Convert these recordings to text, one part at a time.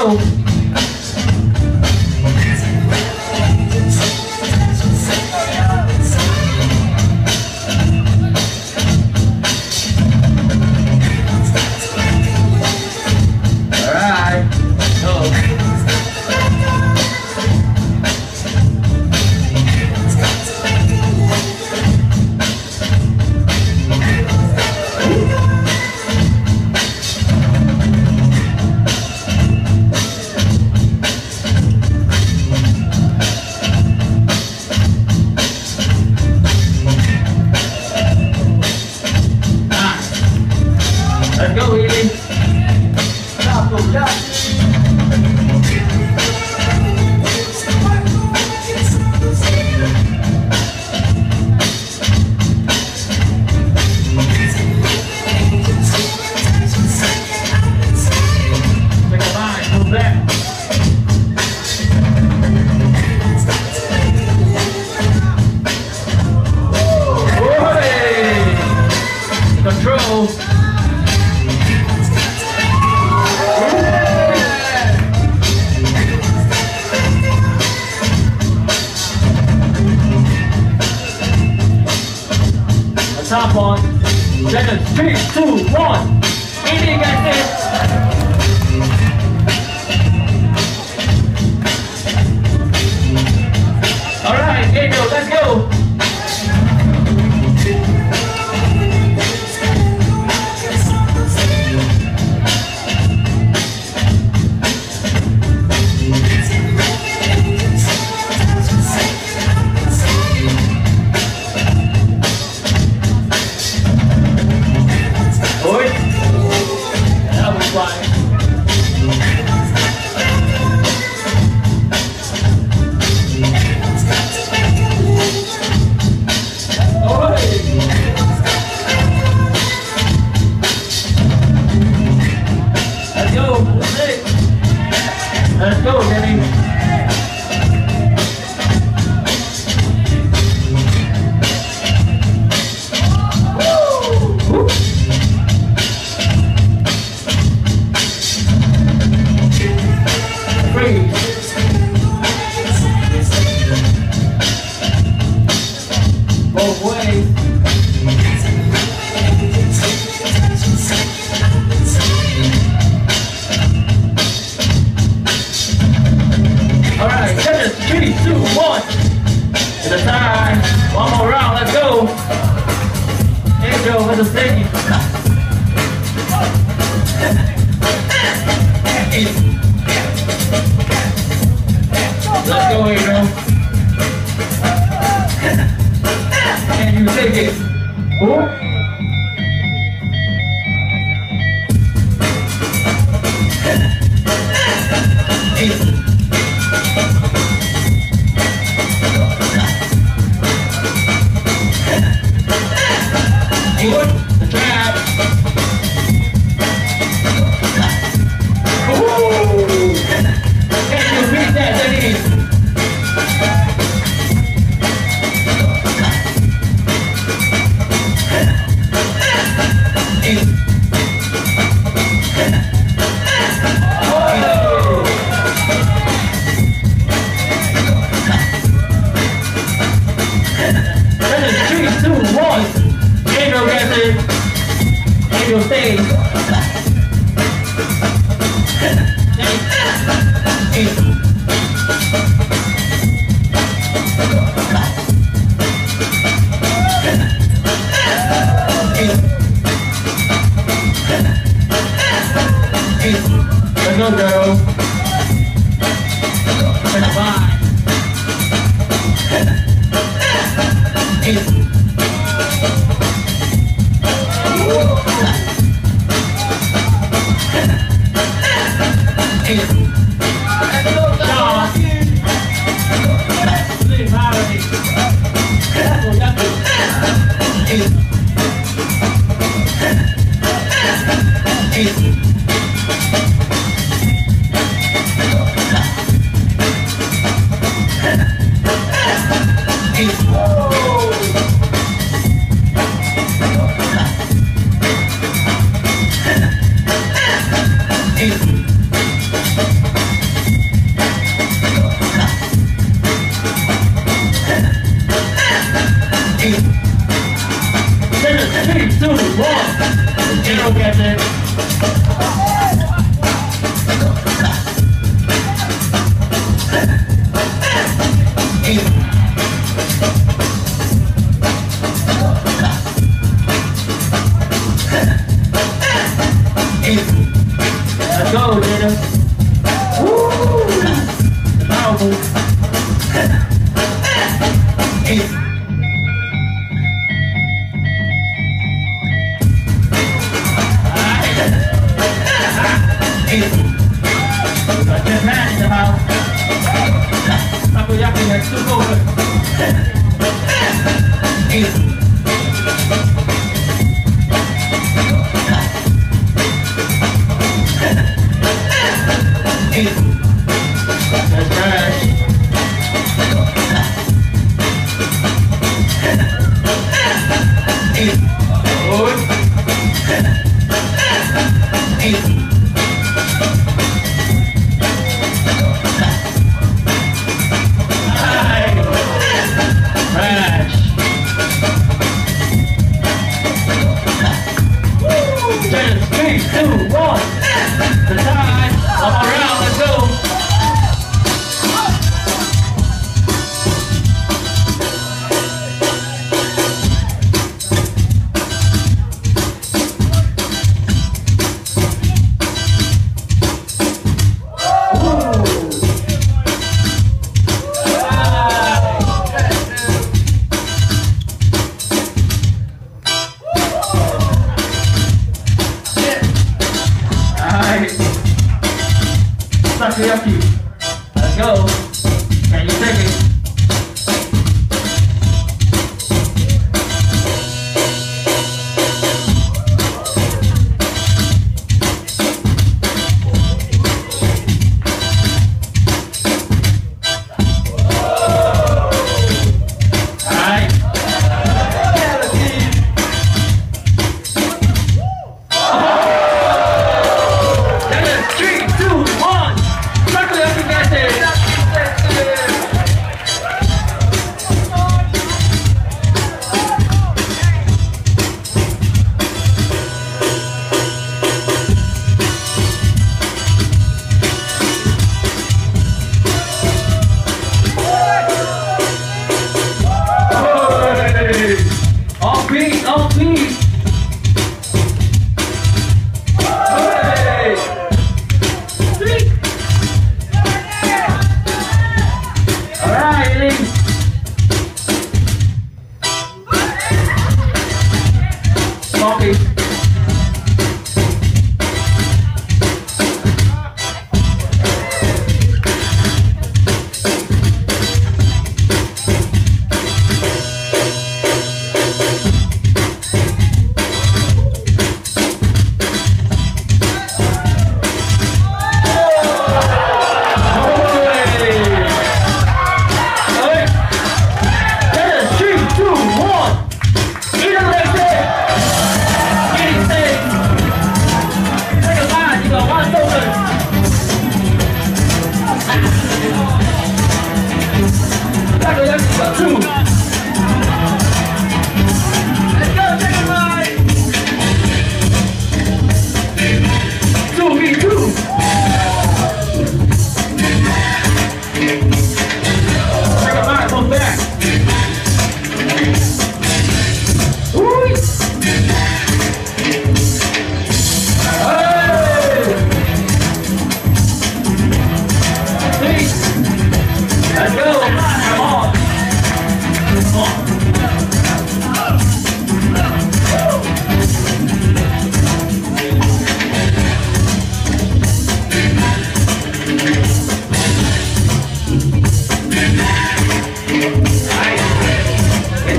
irmão, top on. Seven, three, two, one. Anything that's it. go, let's go, Denny. stage. Three, two, one. The time of our sucker. Let's go. Can you take it?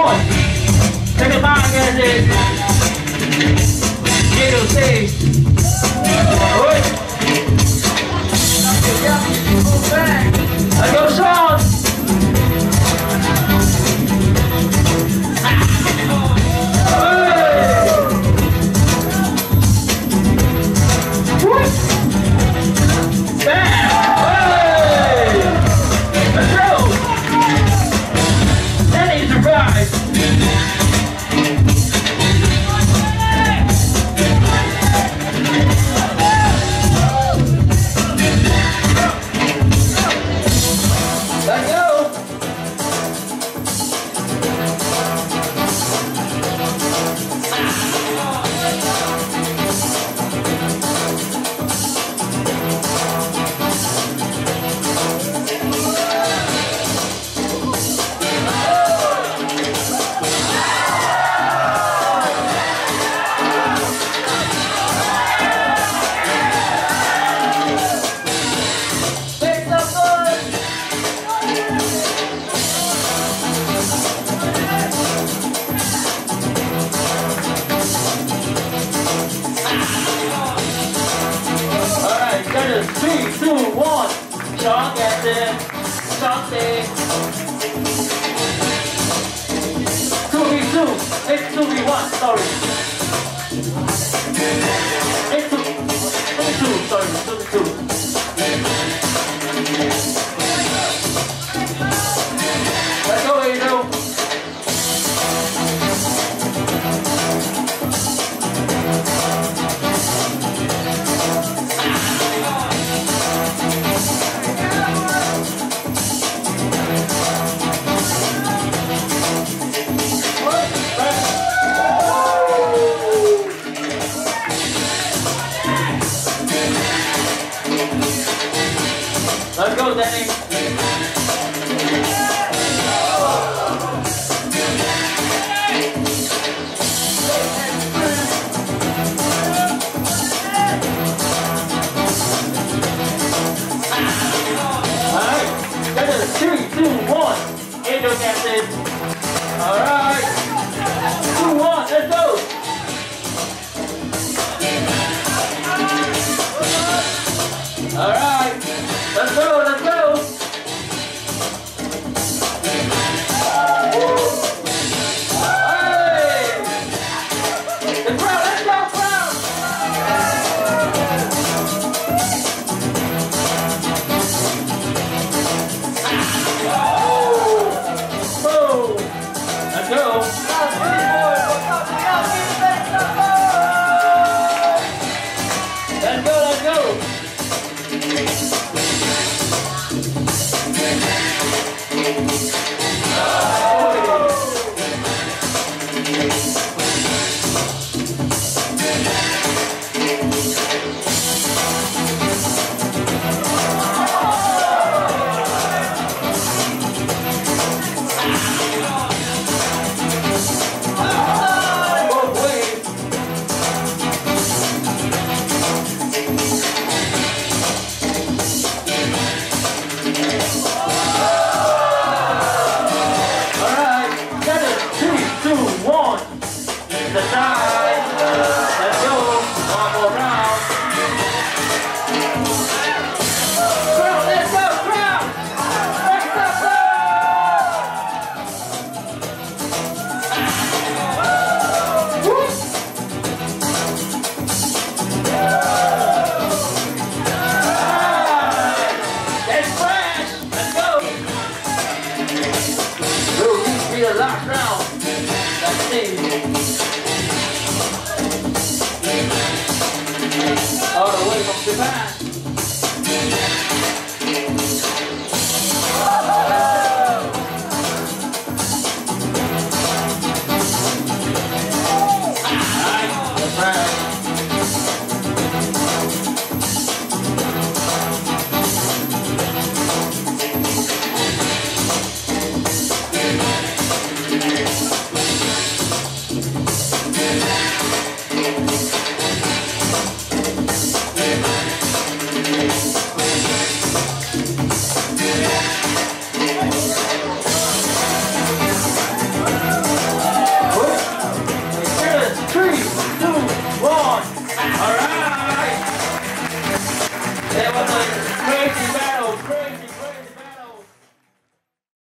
boy. Take a podcast is. Get your stage. Oi. Let's go, side. that name? All the way from Japan.